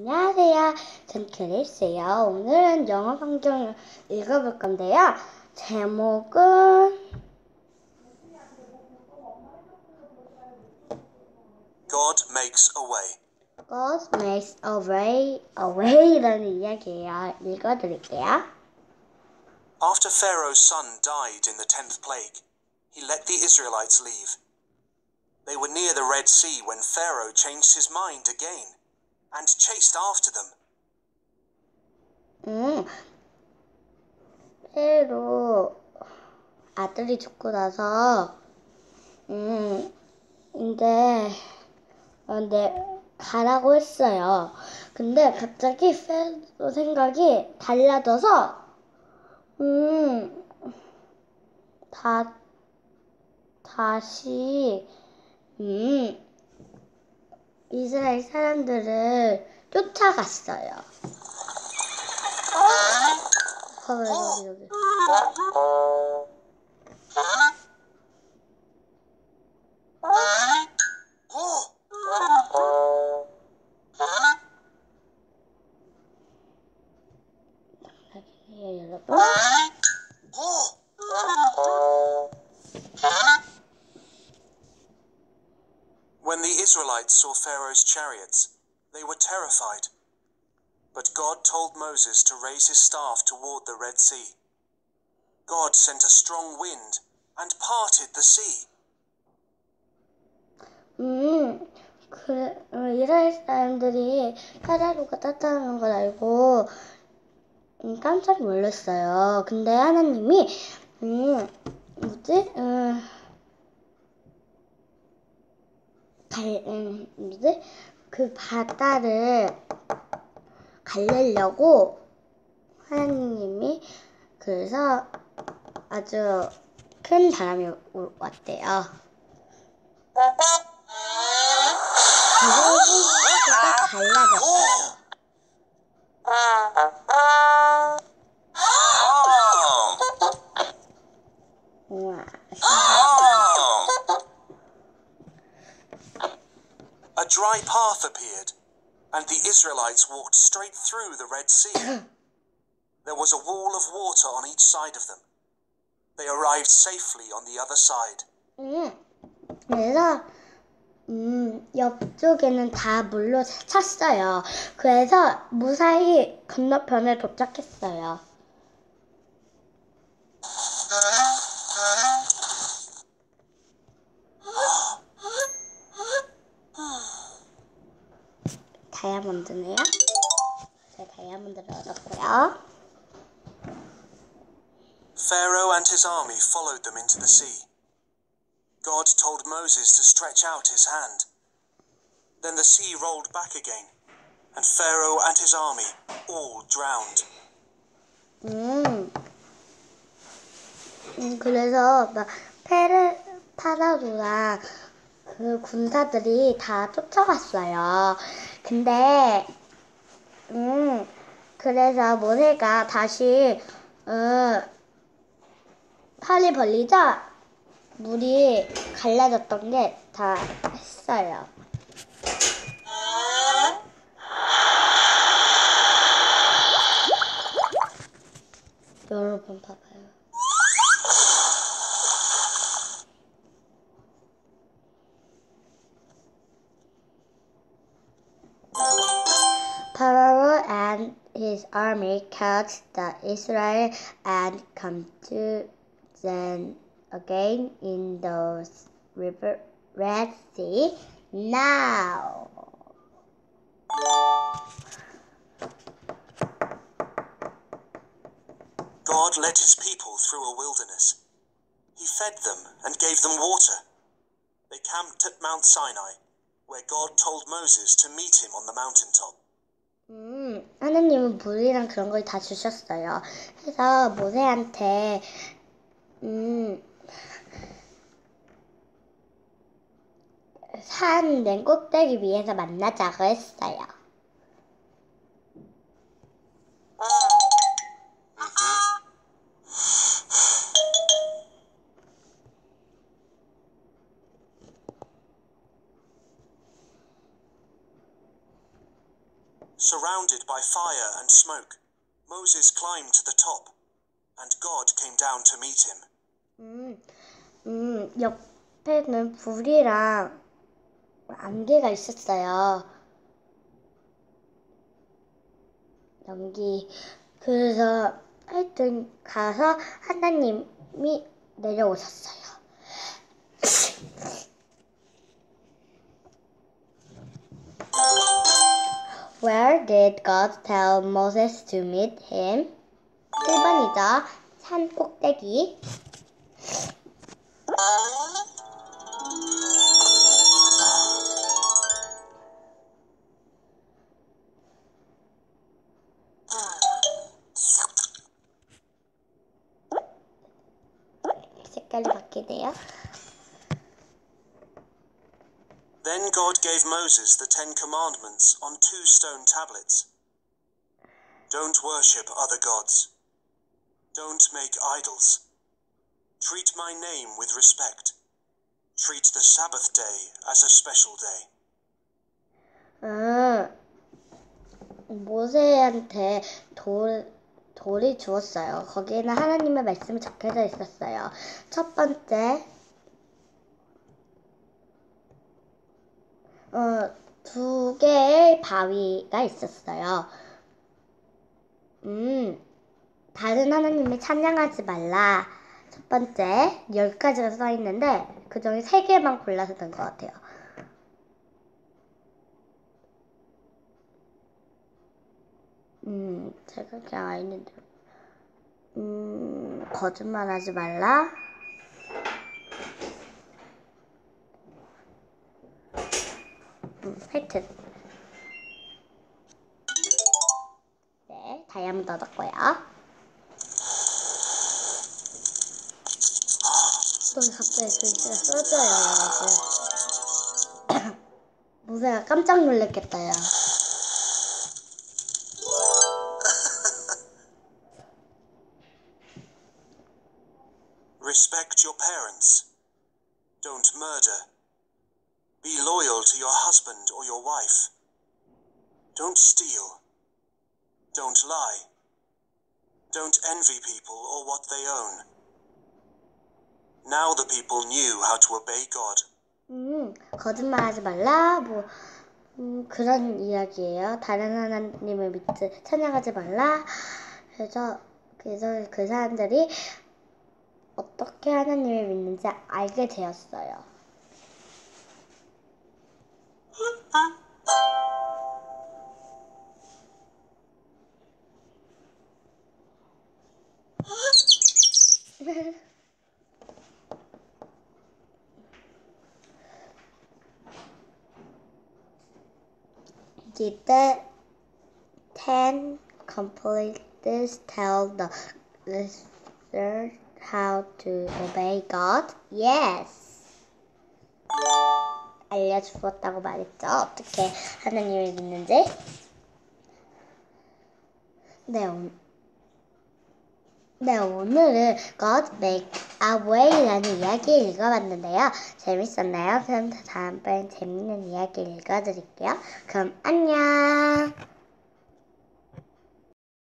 안녕하세요. 전 크리스예요. 오늘은 영어 성경을 읽어볼 건데요. 제목은 God makes a way. God makes a way, a way라는 이야기예요. 읽어드릴게요. After Pharaoh's son died in the tenth plague, he let the Israelites leave. They were near the Red Sea when Pharaoh changed his mind again And chased after them. 음, 새로 아들이 죽고 나서, 음, 이제, 어, 네, 가라고 했어요. 근데 갑자기 페로 생각이 달라져서, 음, 다, 다시, 음, 이스라엘 사람들을 쫓아갔어요. 봐봐요, 여기, 여기. Israelites saw Pharaoh's chariots, they were terrified. But God told Moses to raise his staff toward the Red Sea. God sent a strong wind and parted the sea. 음, 그래, 어, 이스라엘 사람들이 파라로가 땄다는 걸 알고 음, 깜짝 놀랐어요. 근데 하나님이 음, 뭐지? 음, 갈, 음, 뭐지? 그 바다를 갈리려고 하나님이 그래서 아주 큰 바람이 오- 왔대요. 그래서 갈라졌어요. path appeared, and the Israelites walked straight through the Red Sea. there was a wall of water on each side of them. They arrived safely on the other side. 음, 그래서 음, 옆쪽에는 다 물로 찼어요. 그래서 무사히 건너편에 도착했어요. 다이아몬드네요. 제가 다이아몬드를 얻었고요. Pharaoh and his army followed them into the sea. God told Moses to stretch out his hand. Then the sea rolled back again, and Pharaoh and his army all drowned. 음. 음, 그래서 막 페르 파라도랑 그 군사들이 다 쫓아갔어요. 근데 음 그래서 모세가 다시 어, 팔이 벌리자 물이 갈라졌던 게 다 했어요. 여러분 봐봐요. His army caught the Israel and come to them again in the river Red Sea. Now. God led his people through a wilderness. He fed them and gave them water. They camped at Mount Sinai, where God told Moses to meet him on the mountaintop. 음, 하느님은 물이랑 그런 걸 다 주셨어요. 그래서 모세한테, 음, 산 맨 꼭대기 위에서 만나자고 했어요. Surrounded by fire and smoke, Moses climbed to the top, and God came down to meet him. 음, 음, 옆에는 불이랑 안개가 있었어요. 연기. 그래서 하여튼 가서 하나님이 내려오셨어요. Where did God tell Moses to meet him? 1번이죠. 산 꼭대기. 색깔이 바뀌네요. Then God gave Moses the Ten Commandments on two stone tablets. Don't worship other gods. Don't make idols. Treat my name with respect. Treat the Sabbath day as a special day. 아, 모세한테 돌, 돌이 주었어요. 거기에는 하나님의 말씀이 적혀져 있었어요. 첫 번째, 어, 두 개의 바위가 있었어요. 음, 다른 하나님을 찬양하지 말라. 첫 번째, 열 가지가 써 있는데, 그 중에 세 개만 골라서 된 것 같아요. 음, 제가 그냥 아이는데, 음, 거짓말 하지 말라. 음, 하여튼. 네, 다이아몬드 얻었고요. 또 갑자기 글씨가 써져요. 모세가 깜짝 놀랐겠다, 야. Respect your parents. Don't murder. Loyal to your husband or your wife. Don't steal. Don't lie. Don't envy people or what they own. Now the people knew how to obey God. 음, 거짓말하지 말라, 뭐, 음, 그런 이야기예요. 다른 하나님을 믿지, 찬양하지 말라. 그래서, 그래서 그 사람들이 어떻게 하나님을 믿는지 알게 되었어요. Did the ten completes tell the listener how to obey God? Yes. 알려주었다고 말했죠. 어떻게 하나님을 믿는지. 네, 오, 네 오늘은 God Make a Way라는 이야기를 읽어봤는데요. 재밌었나요? 그럼 다음번엔 재밌는 이야기를 읽어드릴게요. 그럼 안녕.